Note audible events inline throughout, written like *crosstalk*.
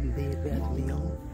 Les vermillons.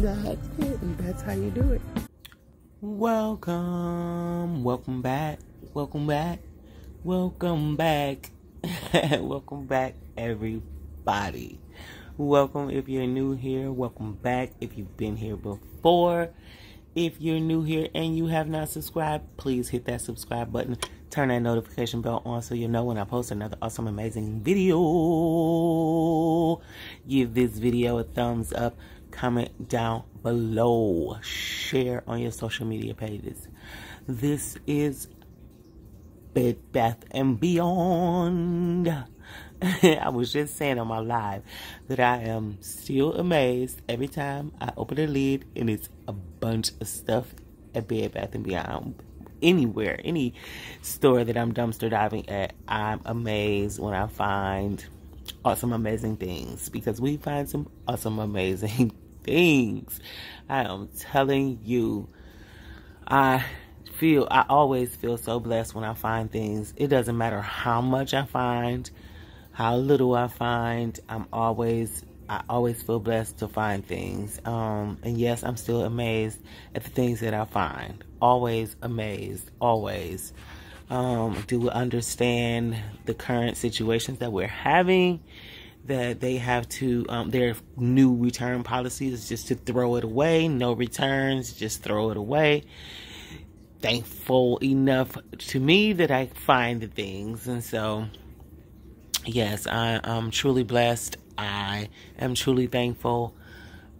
That's it. That's how you do it. Welcome. Welcome back. Welcome back. Welcome back. *laughs* welcome back, everybody. Welcome if you're new here, welcome back if you've been here before. If you're new here and you have not subscribed, please hit that subscribe button. Turn that notification bell on so you know when I post another awesome, amazing video. Give this video a thumbs up. Comment down below. Share on your social media pages. This is Bed Bath and Beyond. *laughs* I was just saying on my live that I am still amazed every time I open the lid and it's a bunch of stuff at Bed Bath and Beyond. Anywhere, any store that I'm dumpster diving at, I'm amazed when I find awesome, amazing things because we find some awesome, amazing *laughs* things. I am telling you, I feel, I always feel so blessed when I find things. It doesn't matter how much I find how little I find, I'm always I always feel blessed to find things. Um, and yes, I'm still amazed at the things that I find. Always amazed, always. Um, do understand the current situations that we're having. That they have to, um, their new return policy is just to throw it away. No returns, just throw it away. Thankful enough to me that I find the things. And so, yes, I, am truly blessed. I am truly thankful.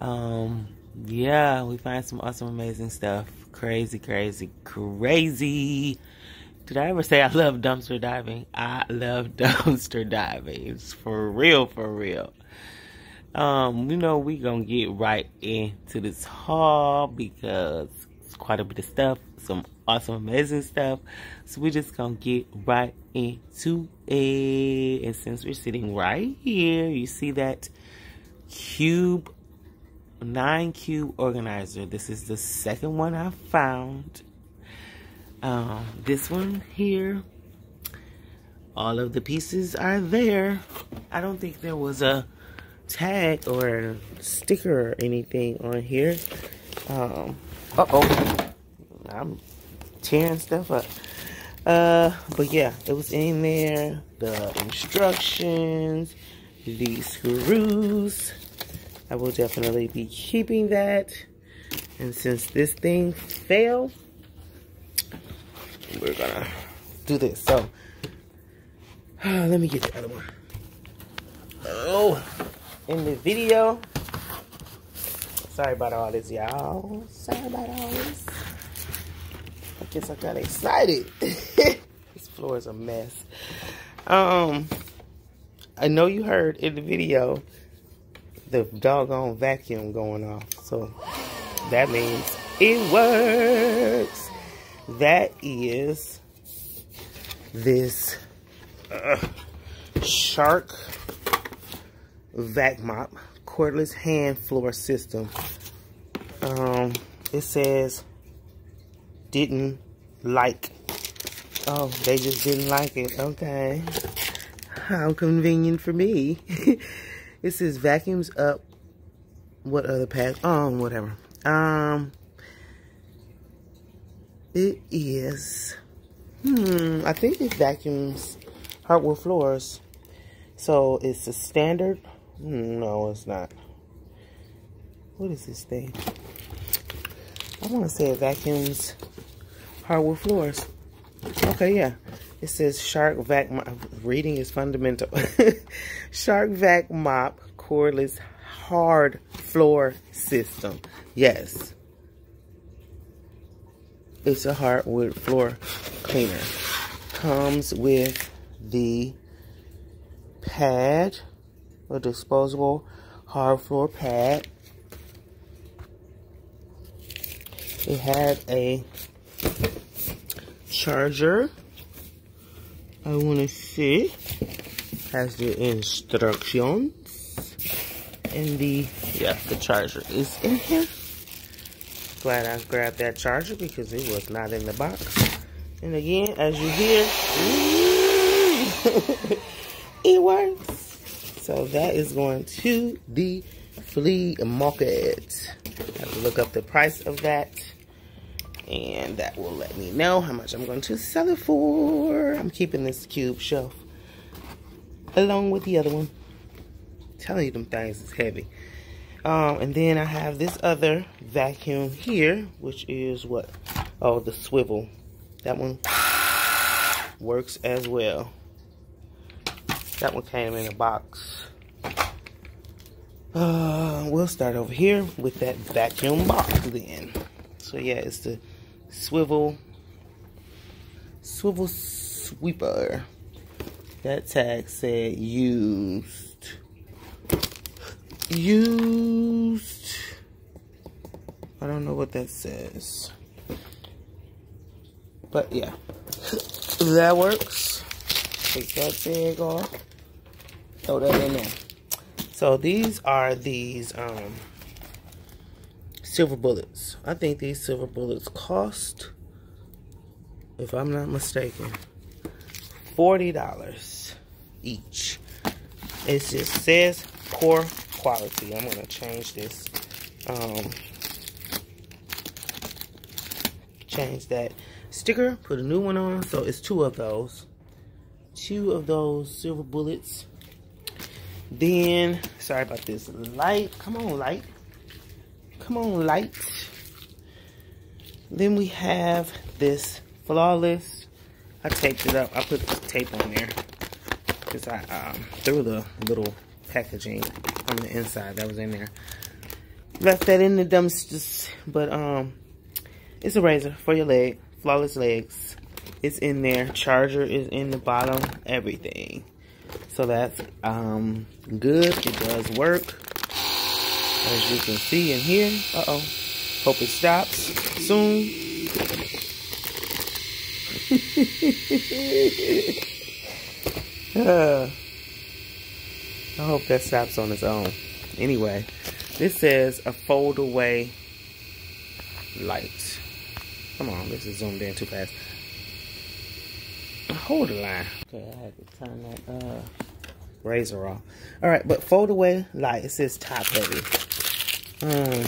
Um, yeah, we find some awesome, amazing stuff. Crazy, crazy, crazy. Did I ever say I love dumpster diving? I love *laughs* dumpster diving. It's for real, for real. Um, you know, we gonna get right into this haul because it's quite a bit of stuff, some awesome, amazing stuff. So we're just gonna get right into it. And since we're sitting right here, you see that cube, nine cube organizer. This is the second one I found. Um, this one here, all of the pieces are there. I don't think there was a tag or a sticker or anything on here. Um, uh-oh. I'm tearing stuff up. Uh, but yeah, it was in there. The instructions, the screws. I will definitely be keeping that. And since this thing fell, we're gonna do this. So, uh, *sighs* let me get the other one. Oh, in the video. Sorry about all this, y'all. Sorry about all this guess I got excited. *laughs* this floor is a mess. Um, I know you heard in the video the doggone vacuum going off. So that means it works. That is this uh, Shark Vac Mop cordless hand floor system. Um, it says didn't like. Oh, they just didn't like it. Okay. How convenient for me. *laughs* it says vacuums up. What other path? Oh, whatever. Um, it is. Hmm, I think it vacuums hardwood floors. So it's a standard. Hmm, no, it's not. What is this thing? I want to say it vacuums hardwood floors. Okay, yeah. It says Shark Vac Mop. Reading is fundamental. *laughs* Shark Vac Mop cordless hard floor system. Yes. It's a hardwood floor cleaner. Comes with the pad, a disposable hard floor pad. It had a charger. I want to see. Has the instructions. And the, yeah, the charger is in here. Glad I grabbed that charger because it was not in the box. And again, as you hear, *laughs* it works. So that is going to the flea market. Have to look up the price of that. And that will let me know how much I'm going to sell it for. I'm keeping this cube shelf along with the other one. I'm telling you them things is heavy. Um, and then I have this other vacuum here, which is what? Oh, the swivel. That one works as well. That one came in a box. Uh, we'll start over here with that vacuum box then. So yeah, it's the swivel, swivel sweeper. That tag said used. Used. I don't know what that says. But yeah, that works. Take that tag off. Throw that in there. So these are these um, silver bullets. I think these silver bullets cost, if I'm not mistaken, $40 each. It just says poor quality. I'm going to change this. Um, change that sticker, put a new one on. So it's two of those. Two of those silver bullets. Then, sorry about this light. Come on, light. Come on, light. Then we have this flawless. I taped it up. I put the tape on there because I um, threw the little packaging on the inside that was in there. Left that in the dumpsters, but um, it's a razor for your leg. Flawless legs. It's in there. Charger is in the bottom. Everything. So that's um, good. It does work. As you can see in here. Uh-oh. Hope it stops soon. *laughs* uh, I hope that stops on its own. Anyway, this says a fold away light. Come on, this is zoomed in too fast. Hold the line. Okay, I had to turn that uh, razor off. Alright, but fold away light. It says top heavy. Um,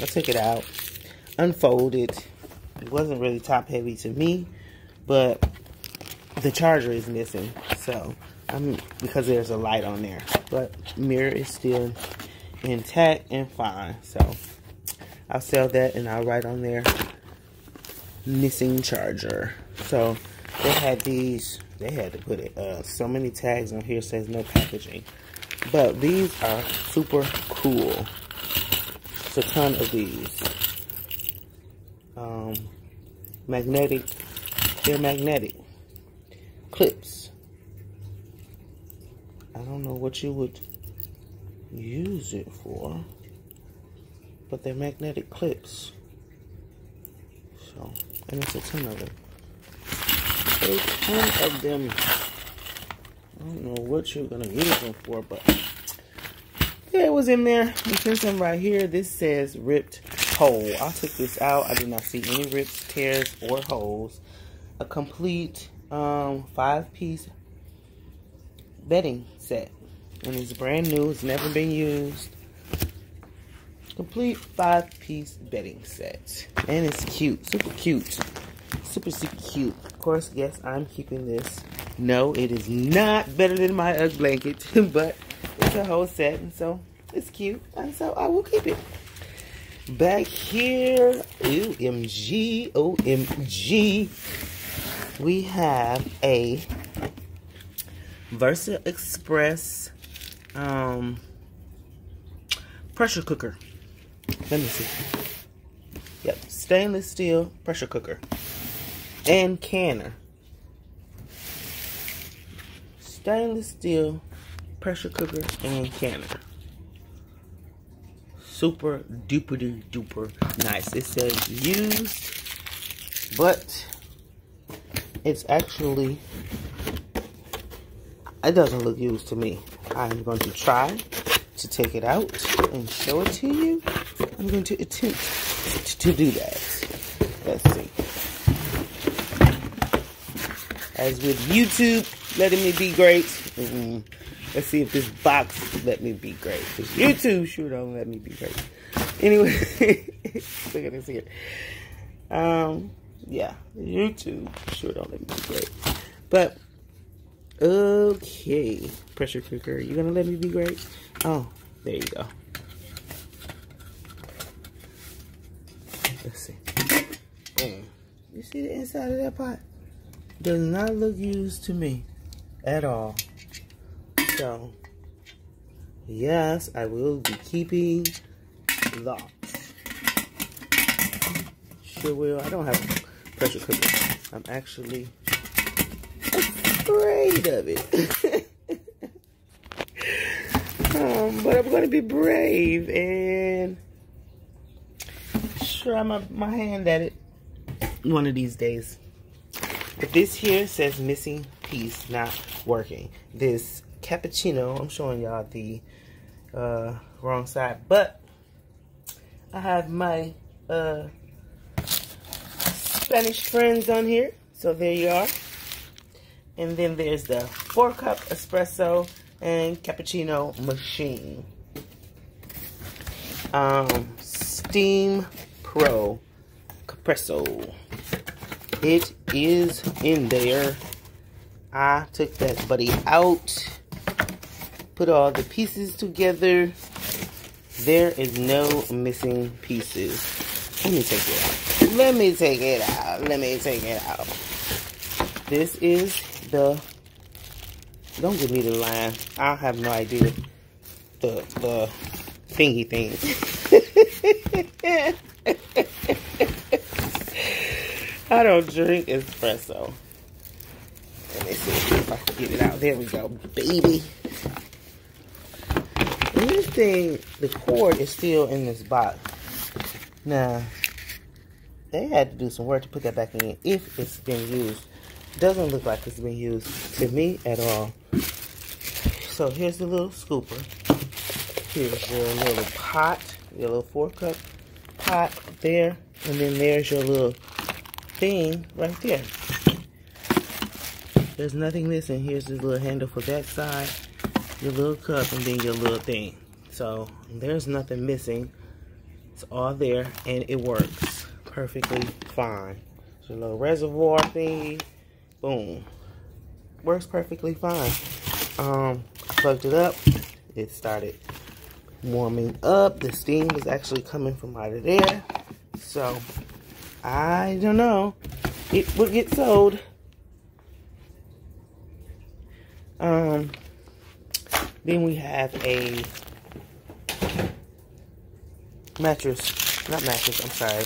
I took it out, unfolded. It wasn't really top heavy to me, but the charger is missing. So, I'm because there's a light on there. But mirror is still intact and fine. So, I'll sell that and I'll write on there missing charger. So, they had these, they had to put it, uh, so many tags on here says no packaging. But these are super cool. It's a ton of these. Um, magnetic, they're magnetic clips. I don't know what you would use it for, but they're magnetic clips. So, and it's a ton of them a ton of them. I don't know what you're gonna use them for, but yeah, it was in there. Can see them right here. This says ripped hole. I took this out. I did not see any rips, tears, or holes. A complete um, five-piece bedding set. And it's brand new. It's never been used. Complete five-piece bedding set. And it's cute. Super cute super, super cute. Course, yes, I'm keeping this. No, it is not better than my UGG blanket, *laughs* but it's a whole set, and so it's cute, and so I will keep it. Back here, OMG, OMG, we have a Versa Express um, pressure cooker. Let me see. Yep, stainless steel pressure cooker and canner. Stainless steel pressure cooker and canner. Super duper duper nice. It says used, but it's actually, it doesn't look used to me. I'm going to try to take it out and show it to you. I'm going to attempt to do that. Let's see. As with YouTube letting me be great, mm let's see if this box let me be great. Because YouTube sure don't let me be great. Anyway, *laughs* look at this here. Um, yeah, YouTube sure don't let me be great. But, okay. Pressure cooker, you gonna let me be great? Oh, there you go. Let's see. Boom. You see the inside of that pot? Does not look used to me at all. So, yes, I will be keeping locked. Sure will. I don't have pressure cooker. I'm actually afraid of it. *laughs* um, but I'm going to be brave and try my, my hand at it one of these days. This here says missing piece not working. This cappuccino, I'm showing y'all the uh, wrong side, but I have my uh, Spanish friends on here. So there you are. And then there's the four cup espresso and cappuccino machine. Um, Steam Pro Capresso. It is in there. I took that buddy out, put all the pieces together. There is no missing pieces. Let me take it out. Let me take it out. Let me take it out. This is the, don't give me the line. I have no idea. The, the thingy thing. *laughs* I don't drink espresso. Let me see if I can get it out. There we go, baby. And this thing, the cord is still in this box. Now, they had to do some work to put that back in if it's been used. Doesn't look like it's been used to me at all. So here's the little scooper. Here's your little pot, your little four cup pot there. And then there's your little thing right there. There's nothing missing. Here's this little handle for that side, your little cup, and then your little thing. So there's nothing missing. It's all there, and it works perfectly fine. So little reservoir thing, boom, works perfectly fine. Um, plugged it up. It started warming up. The steam is actually coming from out of there. So I don't know. It will get sold. Um, then we have a mattress, not mattress, I'm sorry,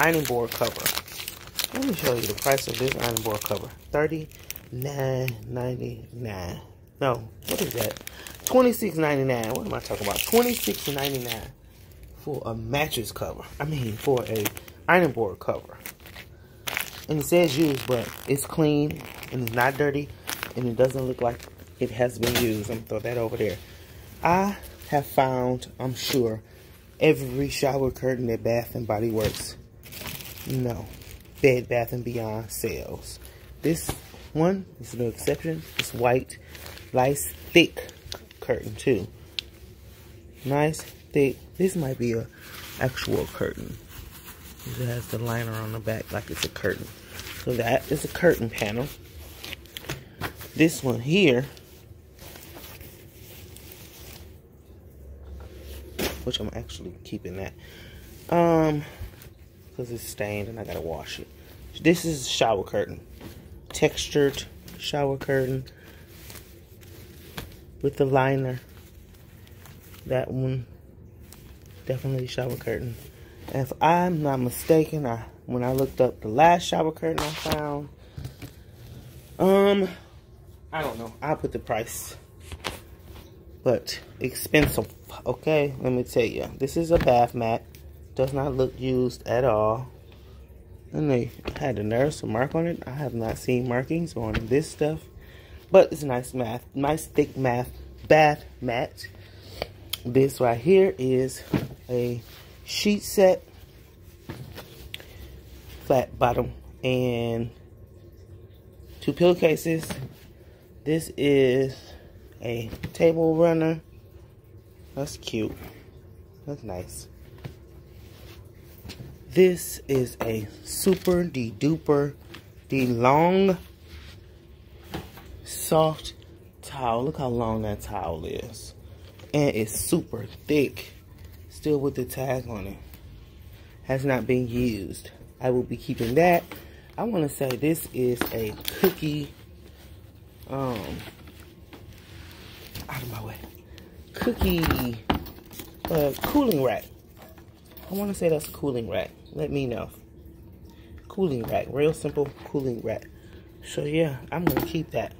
ironing board cover. Let me show you the price of this ironing board cover. $39.99. No, what is that? $26.99. What am I talking about? $26.99 for a mattress cover. I mean, for a ironing board cover. And it says used, but it's clean and it's not dirty and it doesn't look like it has been used. I'm gonna throw that over there. I have found, I'm sure, every shower curtain at Bath and Body Works. No, Bed Bath and Beyond sales. This one is no exception. It's white, nice thick curtain too. Nice thick. This might be a actual curtain. It has the liner on the back like it's a curtain. So that is a curtain panel. This one here, which I'm actually keeping that, um, because it's stained and I gotta wash it. This is a shower curtain, textured shower curtain with the liner. That one, definitely shower curtain. If I'm not mistaken, I when I looked up the last shower curtain I found, um, I don't know. I'll put the price. But expensive, okay? Let me tell you. This is a bath mat. Does not look used at all. And they had the nerves to mark on it. I have not seen markings on this stuff. But it's a nice math, nice thick math bath mat. This right here is a sheet set, flat bottom, and two pillowcases. This is a table runner. That's cute. That's nice. This is a super de duper de long soft towel. Look how long that towel is. And it's super thick. Still with the tag on it. Has not been used. I will be keeping that. I want to say this is a cookie, um, out of my way, cookie uh, cooling rack. I want to say that's cooling rack. Let me know. Cooling rack. Real simple cooling rack. So yeah, I'm going to keep that.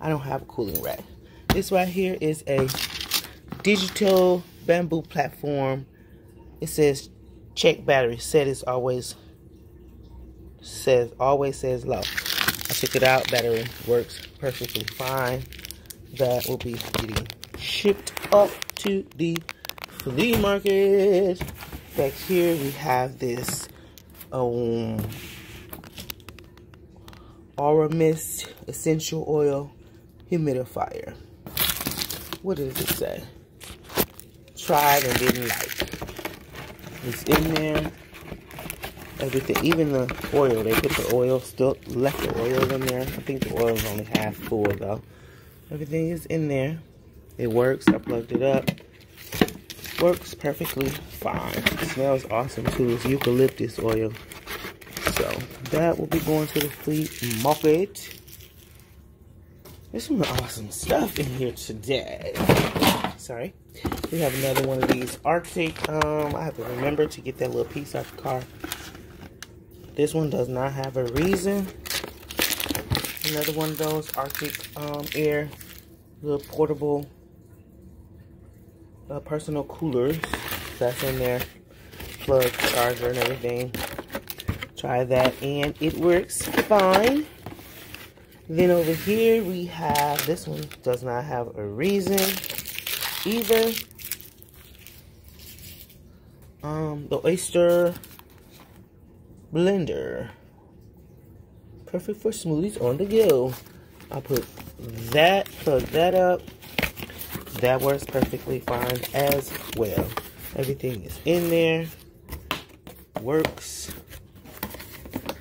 I don't have a cooling rack. This right here is a digital bamboo platform. It says check battery. Set is always says always says low. I took it out. Battery works perfectly fine. That will be getting shipped up to the flea market. Back here we have this um Aura Mist Essential Oil Humidifier. What does it say? Tried and didn't like. It's in there. Everything, even the oil, they put the oil, still left the oil in there. I think the oil is only half full though. Everything is in there. It works. I plugged it up. Works perfectly fine. It smells awesome too. It's eucalyptus oil. So that will be going to the flea market. There's some awesome stuff in here today. Sorry. We have another one of these Arctic. Um, I have to remember to get that little piece out the car. This one does not have a reason. Another one of those Arctic um, Air little portable uh, personal coolers. That's in there. Plug, charger, and everything. Try that, and it works fine. Then over here we have, this one does not have a reason either. Um, the Oyster Blender. Perfect for smoothies on the go. I'll put that, plug that up. That works perfectly fine as well. Everything is in there. Works.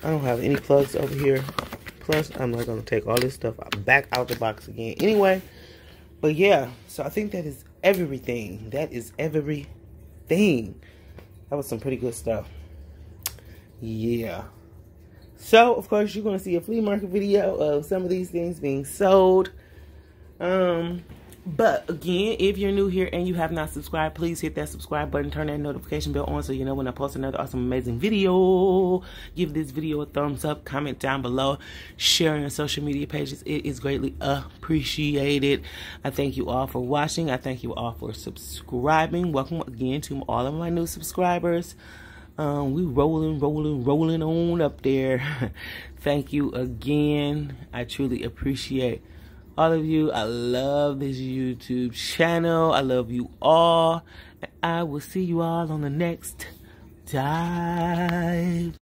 I don't have any plugs over here. Plus, I'm not going to take all this stuff back out the box again anyway. But yeah, so I think that is everything. That is everything. That was some pretty good stuff. Yeah. So, of course, you're going to see a flea market video of some of these things being sold. Um, but again, if you're new here and you have not subscribed, please hit that subscribe button, turn that notification bell on so you know when I post another awesome, amazing video. Give this video a thumbs up, comment down below, share on your social media pages. It is greatly appreciated. I thank you all for watching. I thank you all for subscribing. Welcome again to all of my new subscribers. Um, we rolling, rolling, rolling on up there. *laughs* thank you again. I truly appreciate all of you. I love this YouTube channel. I love you all. And I will see you all on the next dive.